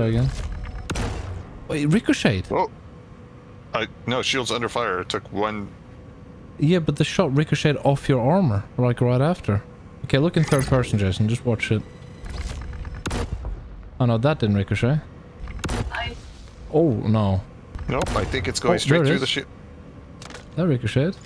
try again. Wait, ricocheted. Oh. I no shield's under fire. It took one. Yeah, but the shot ricocheted off your armor, like right after. Okay, look in third person, Jason. Just watch it. Oh no, that didn't ricochet. Oh no, Nope. I think it's oh, going Oh, straight through is. the ship. that ricocheted.